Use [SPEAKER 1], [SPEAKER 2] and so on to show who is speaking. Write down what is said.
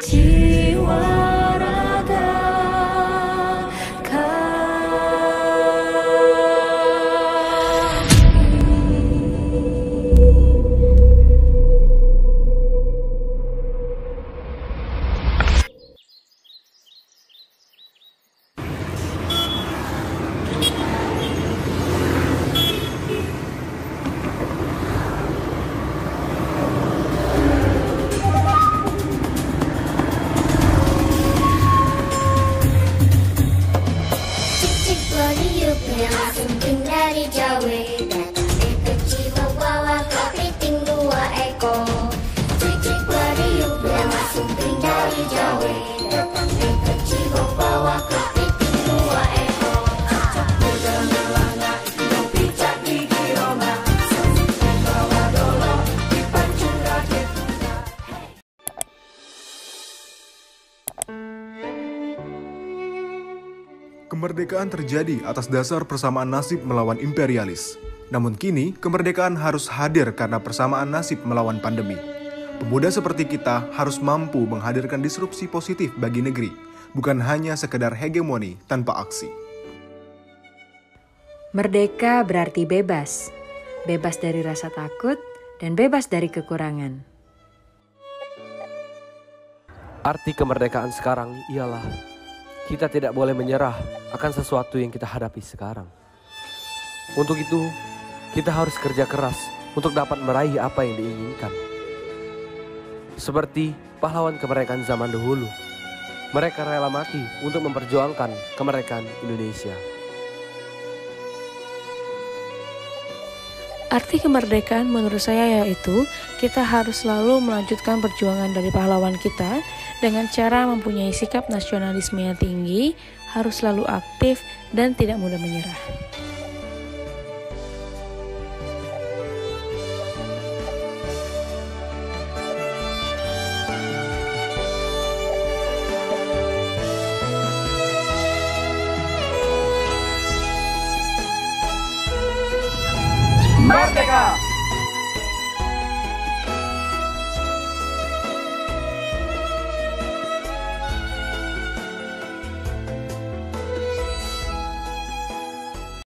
[SPEAKER 1] 希望。
[SPEAKER 2] Kemerdekaan terjadi atas dasar persamaan nasib melawan imperialis. Namun kini, kemerdekaan harus hadir karena persamaan nasib melawan pandemi. Pemuda seperti kita harus mampu menghadirkan disrupsi positif bagi negeri, bukan hanya sekedar hegemoni tanpa aksi.
[SPEAKER 3] Merdeka berarti bebas, bebas dari rasa takut dan bebas dari kekurangan.
[SPEAKER 4] Arti kemerdekaan sekarang ialah kita tidak boleh menyerah akan sesuatu yang kita hadapi sekarang. Untuk itu, kita harus kerja keras untuk dapat meraih apa yang diinginkan. Seperti pahlawan kemerdekaan zaman dahulu, mereka rela mati untuk memperjuangkan kemerdekaan Indonesia.
[SPEAKER 5] Arti kemerdekaan menurut saya yaitu kita harus selalu melanjutkan perjuangan dari pahlawan kita dengan cara mempunyai sikap nasionalisme yang tinggi, harus selalu aktif dan tidak mudah menyerah.